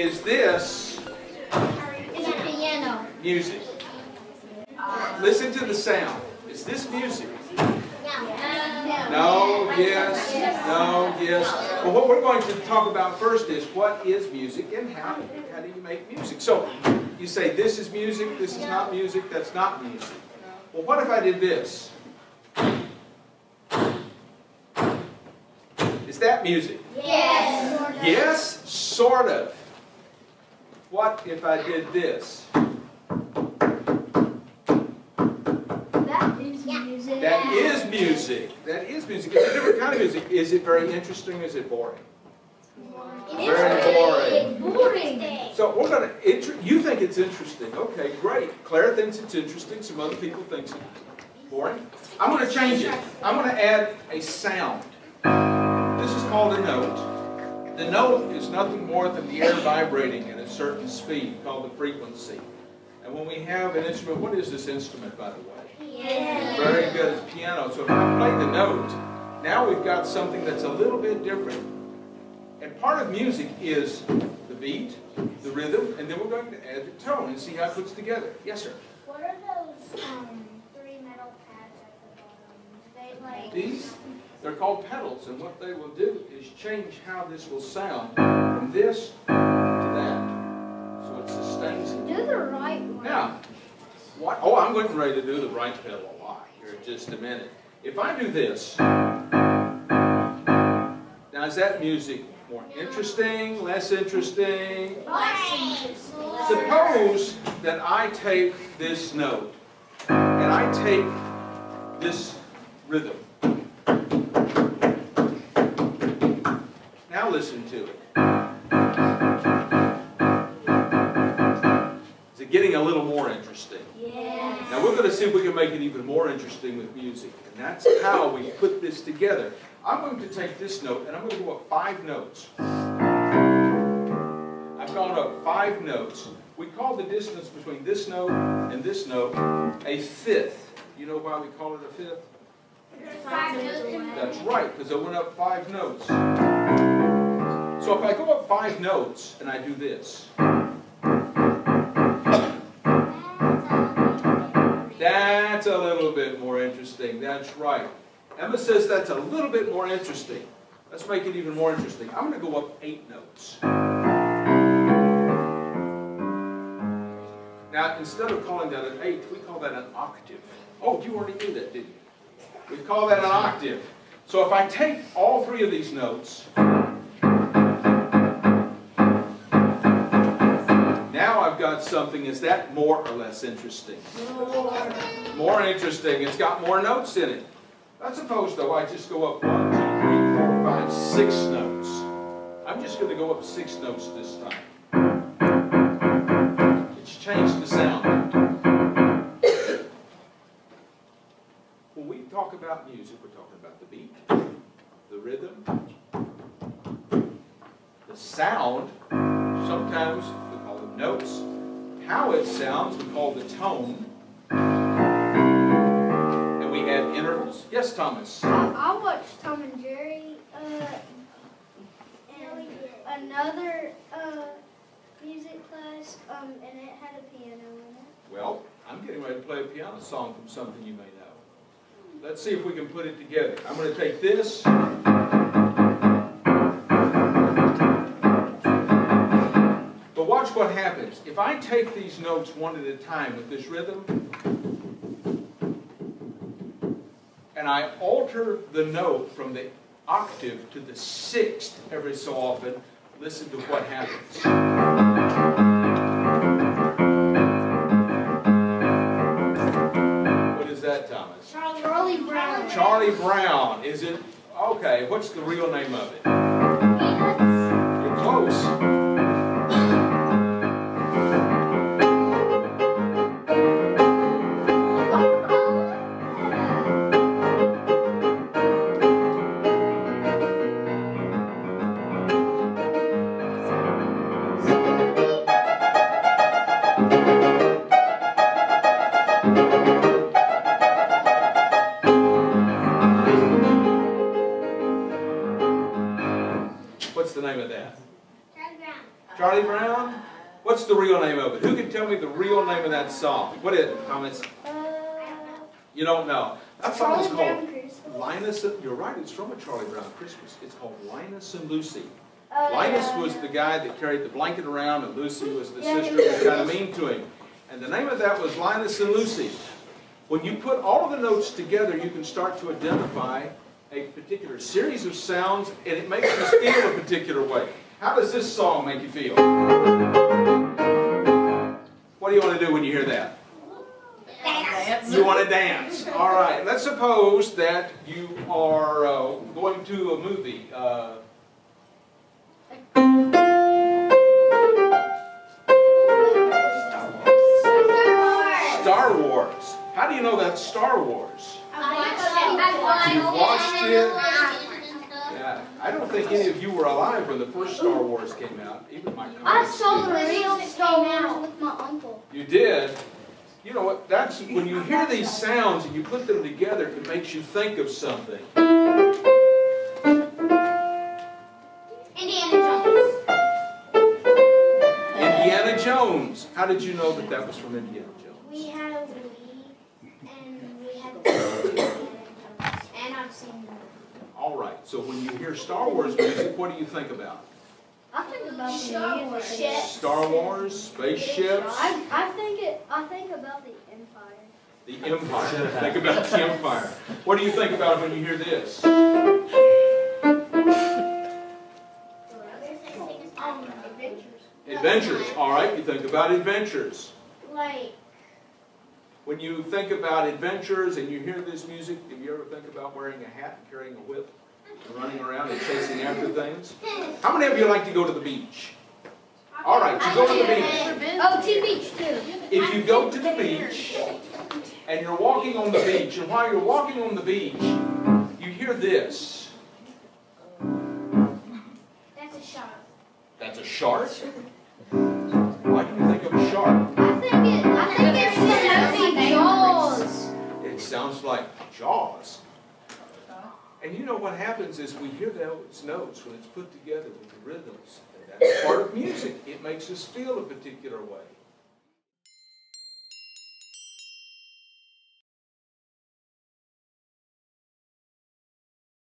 is this It's a piano. music? Listen to the sound. Is this music? No, yes, no, yes. Well, what we're going to talk about first is what is music and how, how do you make music? So you say this is music, this is not music, that's not music. Well, what if I did this? Is that music? Yes. Yes, sort of. What if I did this? That is music. That is music. That is music. It's a different kind of music. Is it very interesting? Is it boring? Very boring. Boring. So we're going to, you think it's interesting. Okay, great. Claire thinks it's interesting. Some other people think it's boring. I'm going to change it. I'm going to add a sound. This is called a note. The note is nothing more than the air vibrating at a certain speed called the frequency. And when we have an instrument, what is this instrument, by the way? Yes. Very good. It's piano. So if I play the note, now we've got something that's a little bit different. And part of music is the beat, the rhythm, and then we're going to add the tone and see how it puts together. Yes, sir. What are those um, three metal pads at the bottom? They like. These, they're called pedals, and what they will do is change how this will sound from this. So it sustains it. Do the right one. Now, what, oh, I'm getting ready to do the right pedal a lot here in just a minute. If I do this, now is that music more interesting, less interesting? Suppose that I take this note and I take this rhythm. Is it getting a little more interesting? Yes. Now we're going to see if we can make it even more interesting with music. And that's how we put this together. I'm going to take this note and I'm going to go up five notes. I've gone up five notes. We call the distance between this note and this note a fifth. You know why we call it a fifth? That's right, because I went up five notes. So if I go up five notes and I do this, That's a little bit more interesting. That's right. Emma says that's a little bit more interesting. Let's make it even more interesting. I'm going to go up eight notes. Now, instead of calling that an eighth, we call that an octave. Oh, you already knew that, didn't you? We call that an octave. So if I take all three of these notes, now I've got something. Is that more or less interesting? More interesting. It's got more notes in it. Let's suppose, though, I just go up one, two, three, four, five, six notes. I'm just going to go up six notes this time. It's changed the sound. When we talk about music, we're talking about the beat, the rhythm, the sound. Sometimes notes. How it sounds, we call the tone. And we add intervals. Yes, Thomas. I, I watched Tom and Jerry uh, and another uh, music class, um, and it had a piano in it. Well, I'm getting ready to play a piano song from something you may know. Let's see if we can put it together. I'm going to take this. What happens. If I take these notes one at a time with this rhythm, and I alter the note from the octave to the sixth every so often, listen to what happens. What is that, Thomas? Charlie Brown. Charlie Brown. Is it? Okay, what's the real name of it? You're close. Brown. Charlie Brown? What's the real name of it? Who can tell me the real name of that song? What is it, Thomas? Uh, You don't know. That song is called. Linus, you're right, it's from a Charlie Brown Christmas. It's called Linus and Lucy. Uh, Linus yeah. was the guy that carried the blanket around, and Lucy was the Yeah, sister who was kind of mean to him. And the name of that was Linus and Lucy. When you put all of the notes together, you can start to identify a particular series of sounds, and it makes you feel a particular way. How does this song make you feel? What do you want to do when you hear that? You want to dance. All right. Let's suppose that you are uh, going to a movie. Uh, Star Wars. Star Wars. How do you know that's Star Wars? I watched You've watched it? Yeah. I think any of you were alive when the first Star Wars came out. Even my I saw the didn't. real Star Wars with my uncle. You did. You know what? That's when you hear these sounds and you put them together, it makes you think of something. Indiana Jones. Indiana Jones. How did you know that that was from Indiana Jones? We had a Wii, and we had Indiana Jones, and I've seen them. All right. So when you hear Star Wars music, what do you think about? I think about the music. Star Wars, spaceships, I, I think it. I think about the Empire. the Empire. Think about the Empire. What do you think about when you hear this? Adventures. Adventures. All right. You think about adventures. Like When you think about adventures and you hear this music, do you ever think about wearing a hat and carrying a whip and running around and chasing after things? How many of you like to go to the beach? All right, you go to the beach. oh, T Beach too. If you go to the beach and you're walking on the beach, and while you're walking on the beach, you hear this. That's a shark. That's a shark? Why do you think of a shark? I think it. I think it's supposed to be Jaws. It sounds like Jaws. And you know what happens is we hear those notes when it's put together with the rhythms. And that's part of music. It makes us feel a particular way.